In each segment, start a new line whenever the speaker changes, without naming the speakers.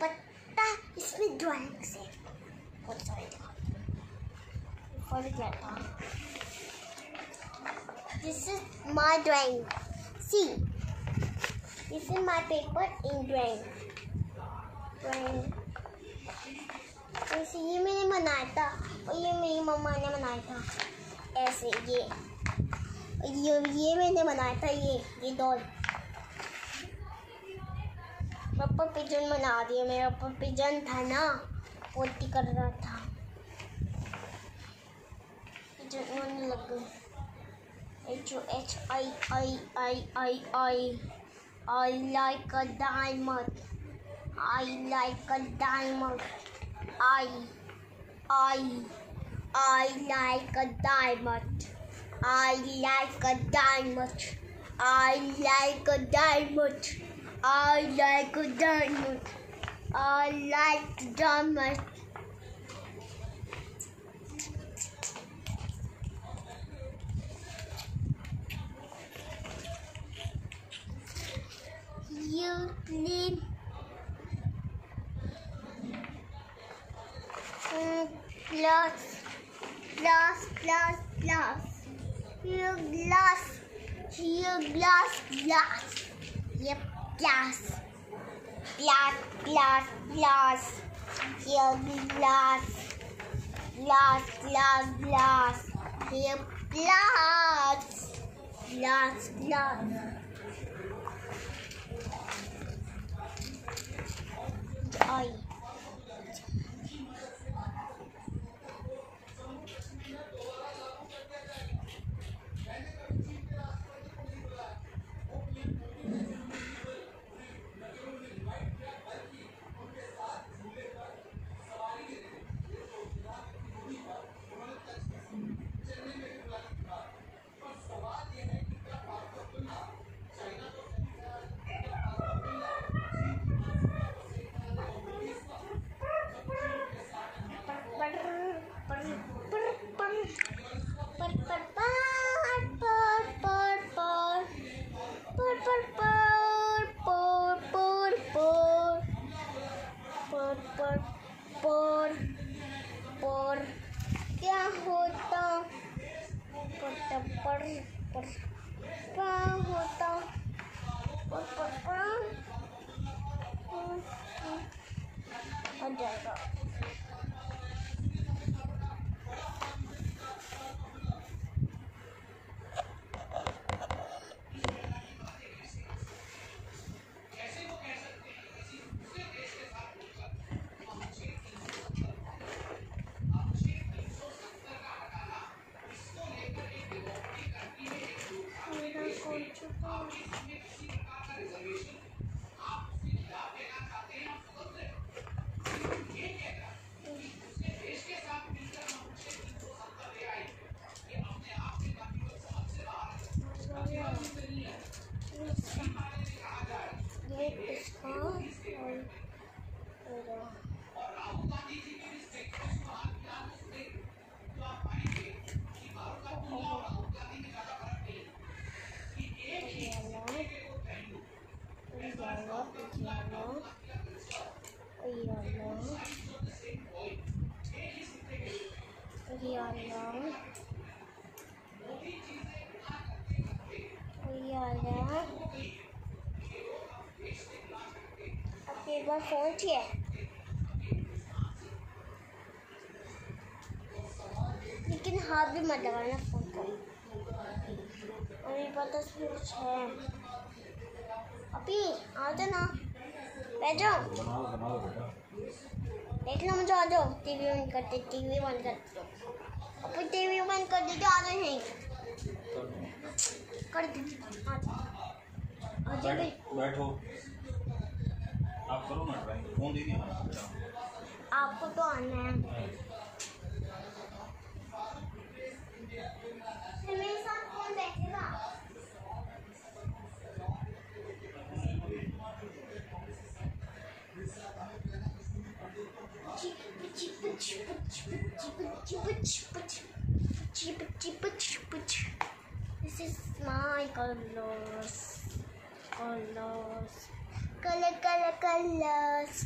दुपट्टा इसमें ड्राइंग से बहुत सारे this is my drawing see this is my paper in drawing drawing ऐसे ये मैंने बनाया था और ये मेरी मम्मा ने बनाया था ऐसे ये ये ये मैंने बनाया था ये ये डॉल पप्पा पिजन बना दिया मेरा पप्पा पिजन था ना पोती कर रहा था पिजन लग गए H O H I I I I I I like a diamond I like a diamond I I I like a diamond I like a diamond I like a diamond I like diamonds. I like diamonds. You need mm, plus, plus, plus, plus. You glass, you glass, glass glass, glass, glass, glass, here glass, glass, glass, glass, here glass, glass, glass. Oi. वाला एक बार phone किया लेकिन हाथ भी मत लगाना phone को अभी पता पास कुछ है अभी आ जाओ ना बैठ जाओ देख लो मुझे आ जाओ टीवी ऑन करते टीवी बंद करते अभी टीवी बंद कर दीजिए आ जाए
बैठो आप करो ना ड्राइंग फोन दे दिया
आपको तो आना है chip chip chip chip chip chip chip chip chip chip This is my colors. Colors. Color, color, colors.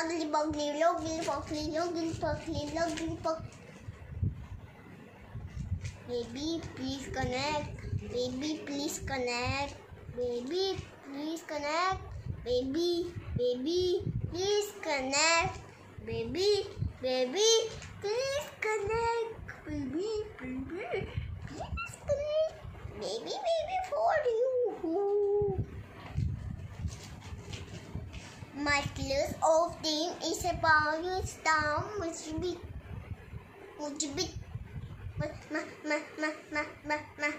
Naglibag lilog, lilipag lilog, lilipag lilog, lilipag... Baby, please connect. Baby, please connect. Baby, please connect. Baby, baby, please connect. Baby, baby, please connect. Baby, baby, please connect. Baby, baby. smallest of them is a bowling star which be which be which ma ma ma ma ma ma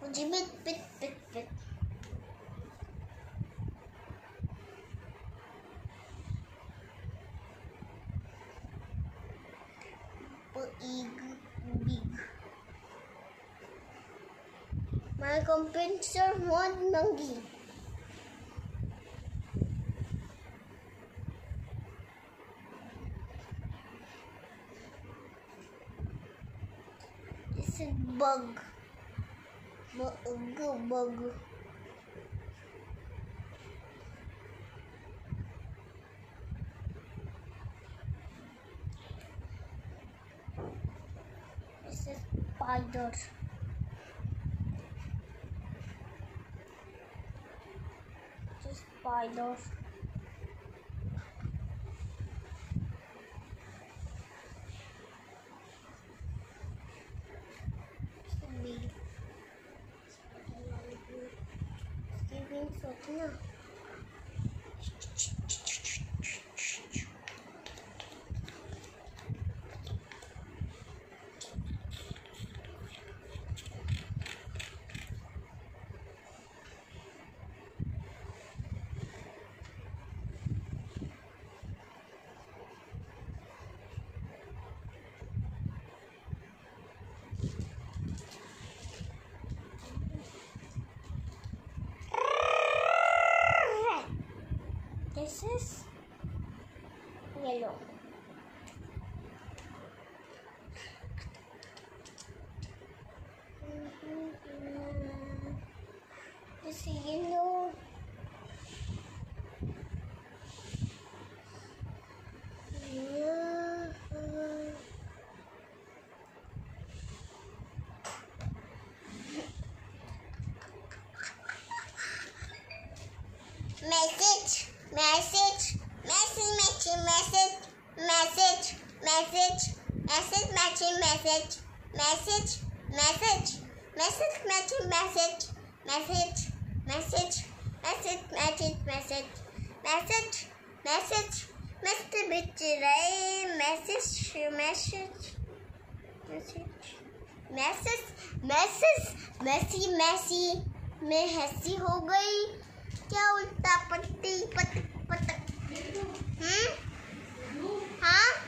which be, bit bit bit big big my computer won't monkey bug. Bug. bug. This is spider. Just is spider. No. is yellow. Message matching message message message message matching message message message message matching message message message message बिच रहे message message message message message Massey मैसी मैं हैसी हो गई क्या उल्टा पट्टी पटक पटक हम्म हाँ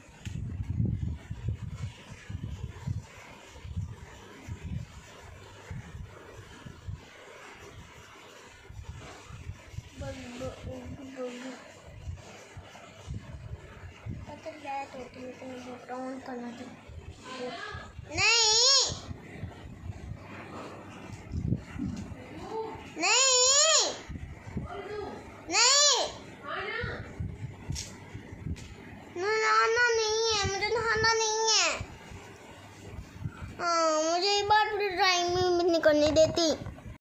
la